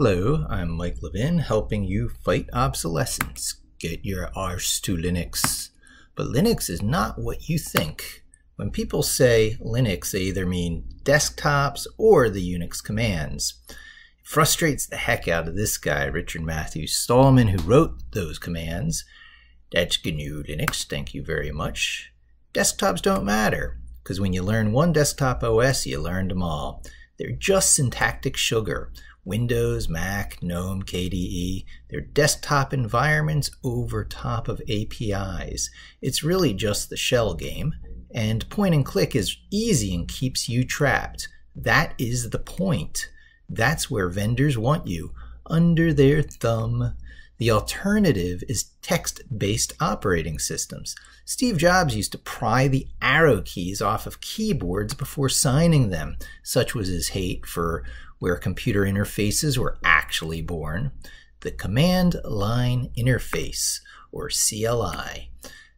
Hello, I'm Mike Levin, helping you fight obsolescence. Get your arse to Linux. But Linux is not what you think. When people say Linux, they either mean desktops or the Unix commands. It frustrates the heck out of this guy, Richard Matthew Stallman, who wrote those commands. That's GNU Linux, thank you very much. Desktops don't matter, because when you learn one desktop OS, you learned them all. They're just syntactic sugar. Windows, Mac, GNOME, KDE, they're desktop environments over top of APIs. It's really just the shell game, and point and click is easy and keeps you trapped. That is the point. That's where vendors want you, under their thumb. The alternative is text-based operating systems. Steve Jobs used to pry the arrow keys off of keyboards before signing them. Such was his hate for where computer interfaces were actually born, the Command Line Interface, or CLI.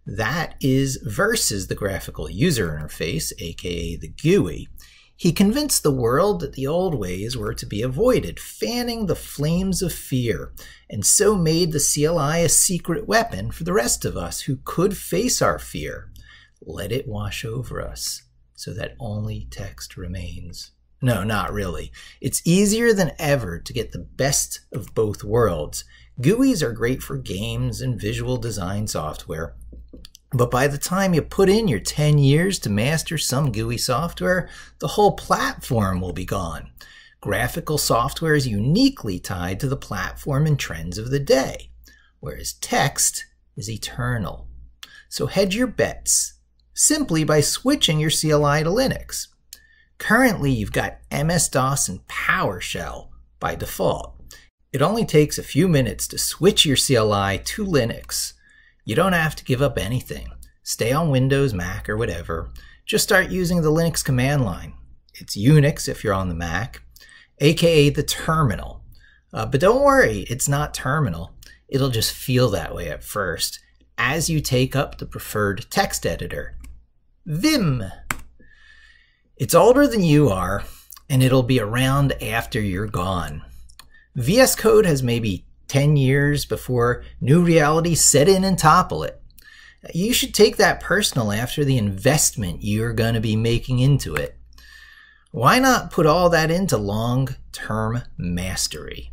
That is versus the Graphical User Interface, aka the GUI. He convinced the world that the old ways were to be avoided, fanning the flames of fear, and so made the CLI a secret weapon for the rest of us who could face our fear. Let it wash over us so that only text remains. No, not really. It's easier than ever to get the best of both worlds. GUIs are great for games and visual design software, but by the time you put in your 10 years to master some GUI software, the whole platform will be gone. Graphical software is uniquely tied to the platform and trends of the day, whereas text is eternal. So hedge your bets simply by switching your CLI to Linux. Currently, you've got MS-DOS and PowerShell by default. It only takes a few minutes to switch your CLI to Linux. You don't have to give up anything. Stay on Windows, Mac, or whatever. Just start using the Linux command line. It's Unix if you're on the Mac, aka the terminal. Uh, but don't worry, it's not terminal. It'll just feel that way at first as you take up the preferred text editor. Vim. It's older than you are, and it'll be around after you're gone. VS Code has maybe 10 years before new realities set in and topple it. You should take that personal after the investment you're going to be making into it. Why not put all that into long term mastery?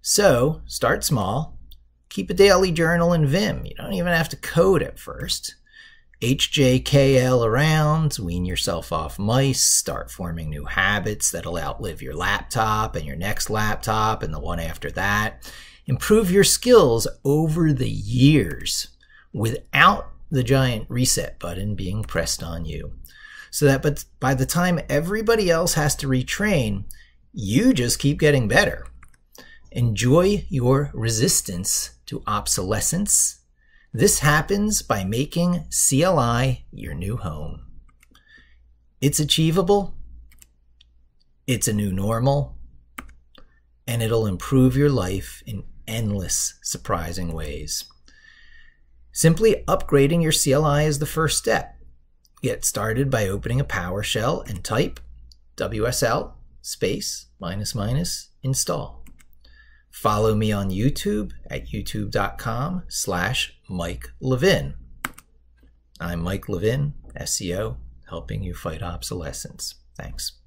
So, start small. Keep a daily journal in Vim. You don't even have to code at first. HJKL around, wean yourself off mice, start forming new habits that'll outlive your laptop and your next laptop and the one after that. Improve your skills over the years without the giant reset button being pressed on you. So that but by the time everybody else has to retrain, you just keep getting better. Enjoy your resistance to obsolescence this happens by making CLI your new home. It's achievable, it's a new normal, and it'll improve your life in endless surprising ways. Simply upgrading your CLI is the first step. Get started by opening a PowerShell and type WSL space minus minus install. Follow me on YouTube at youtube.com slash Mike Levin. I'm Mike Levin, SEO, helping you fight obsolescence. Thanks.